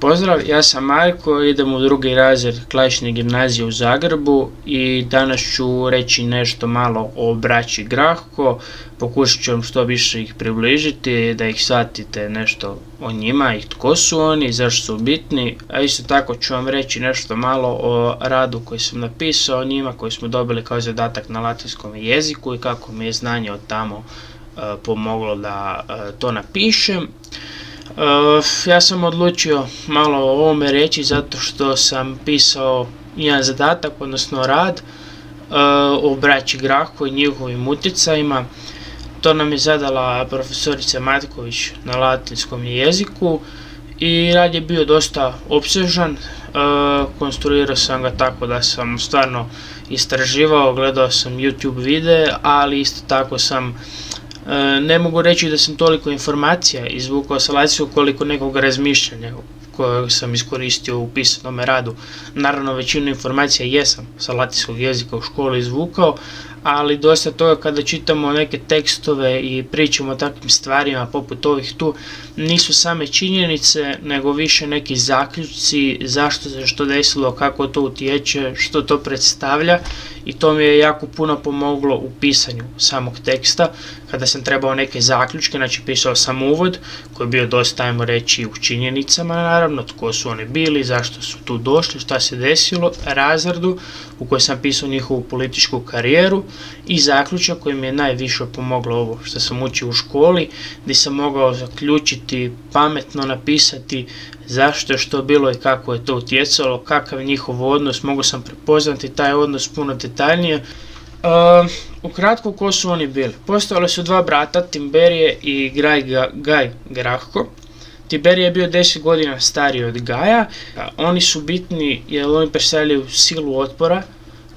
Pozdrav, ja sam Marko, idem u drugi razred klasične gimnazije u Zagrebu i danas ću reći nešto malo o braći Grahko, pokušat ću vam što više ih približiti, da ih shvatite nešto o njima i tko su oni, zašto su bitni, a isto tako ću vam reći nešto malo o radu koji sam napisao o njima, koji smo dobili kao zadatak na latinskom jeziku i kako mi je znanje od tamo e, pomoglo da e, to napišem. Uh, ja sam odlučio malo o ovome reći zato što sam pisao jedan zadatak, odnosno rad uh, o braći Grahu i njihovim utjecajima. To nam je zadala profesorica Matković na latinskom jeziku i rad je bio dosta opsežan. Uh, konstruirao sam ga tako da sam stvarno istraživao, gledao sam YouTube videe, ali isto tako sam ne mogu reći da sam toliko informacija izvukao sa Latvijskog koliko nekog razmišljanja kojeg sam iskoristio u pisanom radu. Naravno većinu informacija jesam sa latinskog jezika u školi izvukao, ali dosta toga kada čitamo neke tekstove i pričamo o takvim stvarima poput ovih tu, nisu same činjenice, nego više neki zaključci, zašto se što desilo, kako to utječe, što to predstavlja. I to mi je jako puno pomoglo u pisanju samog teksta, kada sam trebao neke zaključke, znači pisao sam uvod koji je bio dosta, ajmo reći, u činjenicama naravno, tko su oni bili, zašto su tu došli, šta se desilo, razradu u kojoj sam pisao njihovu političku karijeru i zaključak koji mi je najviše pomoglo ovo što sam učio u školi, gdje sam mogao zaključiti, pametno napisati zašto je što bilo i kako je to utjecalo, kakav je njihov odnos, mogu sam prepoznati taj odnos puno detaljnije. Uh, ukratko ko su oni bili? Postojali su dva brata, Timberije i Gaj Grahko. Tiberije je bio 10 godina stariji od Gaja. Oni su bitni jer oni predstavljaju silu otpora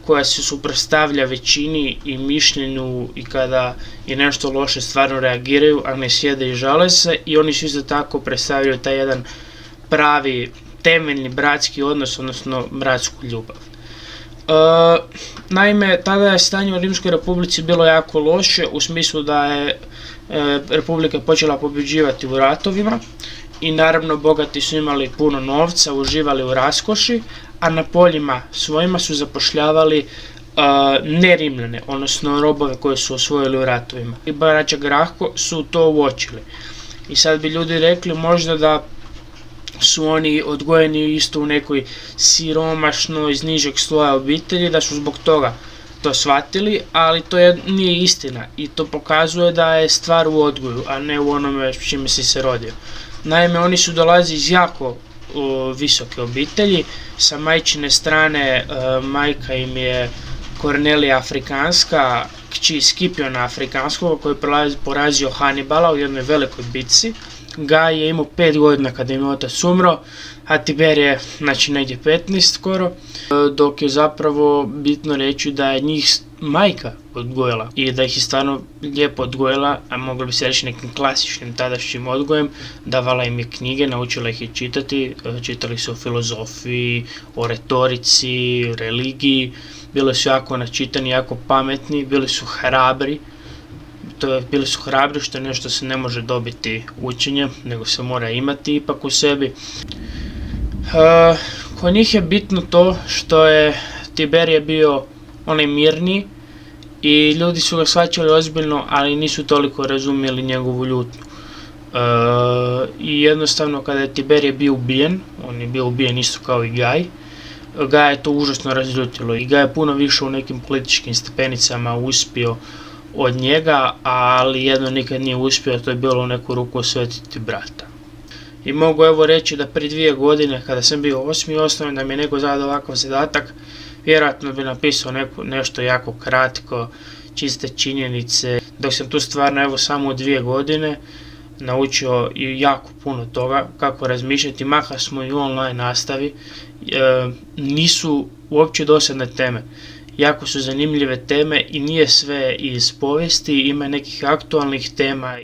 koja se suprotstavlja većini i mišljenju i kada je nešto loše stvarno reagiraju, a ne sjede i žale se i oni su isto tako predstavljaju taj jedan pravi temeljni bratski odnos, odnosno bratsku ljubav. E, naime, tada je stanje u Rimskoj republici bilo jako loše u smislu da je e, republika počela pobjeđivati u ratovima i naravno bogati su imali puno novca, uživali u raskoši, a na poljima svojima su zapošljavali uh, nerimljene, odnosno robove koje su osvojili u ratovima. I barača Grahko su to uočili. I sad bi ljudi rekli možda da su oni odgojeni isto u nekoj siromašnoj iz nižeg sloja obitelji, da su zbog toga to shvatili, ali to je, nije istina i to pokazuje da je stvar u odgoju, a ne u onome s čime si se rodio. Naime, oni su dolazi iz jako visoke obitelji, sa majčine strane e, majka im je Kornelija Afrikanska, kći Skipiona Afrikanskog koji je porazio Hannibala u jednoj velikoj bitci. Gaj je imao 5 godina kada im je otac umro, a Tiber je znači negdje 15 skoro, e, dok je zapravo bitno reći da je njih majka odgojila i da ih je stvarno lijepo odgojila, a mogli bi se reći nekim klasičnim tadašnjim odgojem, davala im je knjige, naučila ih je čitati, e, čitali su o filozofiji, o retorici, religiji, bili su jako načitani, jako pametni, bili su hrabri, to je, bili su hrabri što je nešto se ne može dobiti učenjem, nego se mora imati ipak u sebi. Uh, kod njih je bitno to što je Tiberije bio onaj mirni i ljudi su ga shvaćali ozbiljno, ali nisu toliko razumjeli njegovu ljutnju. E, I jednostavno kada je Tiberije bio ubijen, on je bio ubijen isto kao i Gaj, Gaj je to užasno razljutilo i Gaj je puno više u nekim političkim stepenicama uspio od njega, ali jedno nikad nije uspio, to je bilo u neku ruku osvetiti brata. I mogu evo reći da prije dvije godine, kada sam bio osmi osnovni, da mi je neko zadao ovakav zadatak, vjerojatno bi napisao nešto jako kratko, čiste činjenice, dok sam tu stvarno evo samo dvije godine naučio i jako puno toga kako razmišljati, maha smo i online nastavi, e, nisu uopće dosadne teme. Jako su zanimljive teme i nije sve iz povijesti, ima nekih aktualnih tema.